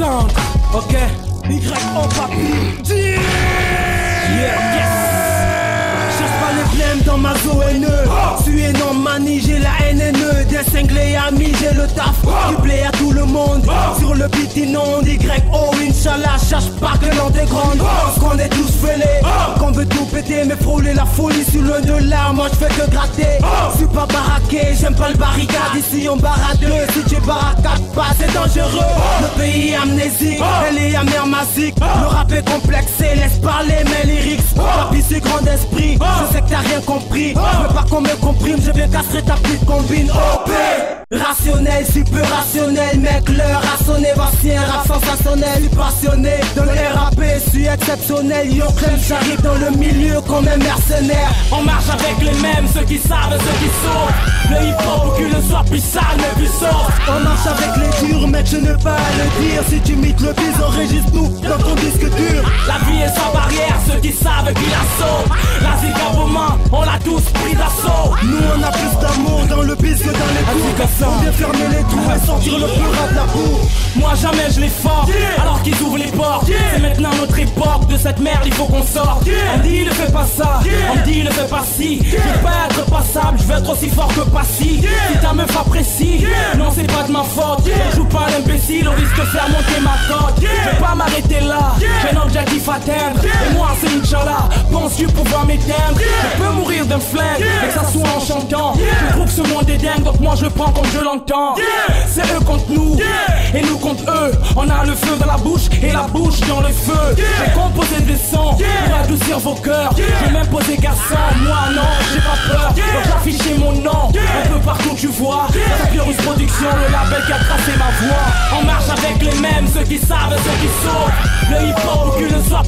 Ok. Y-O papi Yeah, yes Cherche blèmes dans ma zone Tu es non manie, j'ai la NNE Des cinglés amis, j'ai le taf Tu plais à tout le monde. Sur le beat inonde Y-O, Inch'Allah Cherche pas que l'on est grande Parce qu'on est tous fêlés. Qu'on veut tout péter mais frôler la folie sur le de là Moi je fais que gratter. Je suis pas baraqué, j'aime pas le barricade. Ici on barre à deux, si tu barricades pas c'est dangereux. Le pays est amnésique, elle est Le rap est complexé, laisse parler mes lyrics. Papi c'est grand esprit, je sais que t'as rien compris. Je veux pas qu'on me comprime, je viens casser ta petite combine. OP Rationnel, super rationnel, mec, l'heure a sonné, voici un rap sensationnel, passionné dans le RAP, je suis exceptionnel, yo crème, j'arrive dans le milieu comme un mercenaire. On marche avec les mêmes, ceux qui savent, ceux qui sauvent. Le hip hop pour qu'il ne soit plus sale, mais plus soft. On marche avec les durs, mec, je ne pas le dire. Si tu mites le bise, enregistre-nous La vie est sans barrière, ceux qui savent qui la sauve. La zigablement, on l'a tous pris d'assaut. Nous, on a plus d'amour dans le bise que dans les coups. On vient fermer les trous et sortir le plus rap de la boue. Moi, jamais je les force, alors qu'ils ouvrent les portes. C'est maintenant notre époque, de cette merde, il faut qu'on sorte. On dit, ne fais pas ça, on dit, ne fais pas ci. Je veux pas être passable, je veux être aussi fort que pas si. Ta meuf apprécie, non, c'est pas de ma faute. On joue pas l'imbécile, on risque de faire monter ma cote. Je vais pas m'arrêter Et moi, c'est Inch'Allah, penses-tu pouvoir m'éteindre Je peux mourir d'un flingue, et que ça soit en chantant. Je trouve que ce monde est dingue, donc moi je le prends comme je l'entends. C'est eux contre nous, et nous contre eux. On a le feu dans la bouche, et la bouche dans le feu. J'ai composé des sons pour adoucir vos cœurs. J'ai même posé garçon, moi non, j'ai pas peur. Donc j'affichais mon nom, un peu partout tu vois. Papyrus Production, le label qui a tracé ma voix. On marche avec les mêmes, ceux qui savent, ceux qui sauvent. Le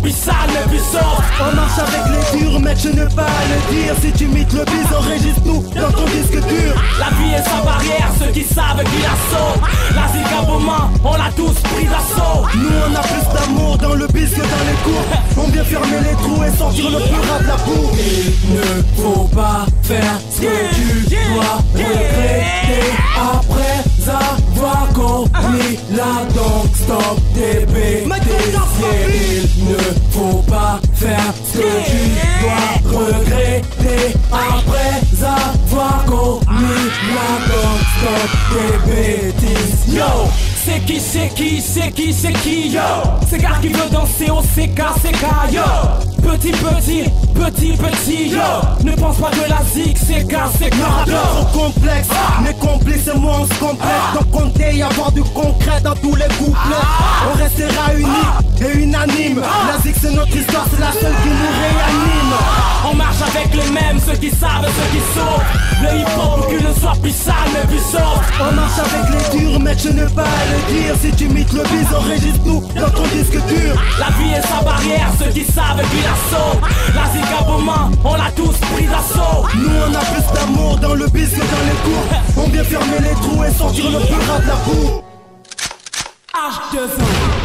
On marche avec les durs, mec, je ne pas le dire. Si tu mites le bise, enregistre-nous dans ton disque dur. La vie est sans barrière, ceux qui savent qui la. La zigablement, on l'a tous pris d'assaut. Nous, on a plus d'amour dans le bise que dans les cours. On vient fermer les trous et sortir le plus rap de la boue. Il ne faut pas faire ce que tu dois faire ce que tu dois regretter après avoir commis la tes bêtises. Yo! C'est qui, c'est qui, c'est qui, c'est qui, yo? C'est gars qui veut danser au CK, CK, yo. Petit, petit, petit, petit, yo. Ne pense pas que la zig, c'est CK, CK, yo. Trop complexe, mes complices et moi on se complète. Donc comptez y avoir du concret dans tous les couplets. On restera unis et unanime La zig c'est notre histoire, c'est la seule qui nous réanime. On marche avec les mêmes, ceux qui savent, ceux qui sauvent. Le hip hop pour qu'il ne soit plus sale mais plus soft. On marche avec les durs, mec je ne pas le dire. Si tu mites le bise, enregistre-nous dans ton disque dur. La vie est sans barrière, ceux qui savent qui la sautent La zigablement, on l'a tous pris d'assaut. Nous on a plus d'amour dans le bise que dans les cours. On vient fermer les trous et sortir le rap de la boue. H2O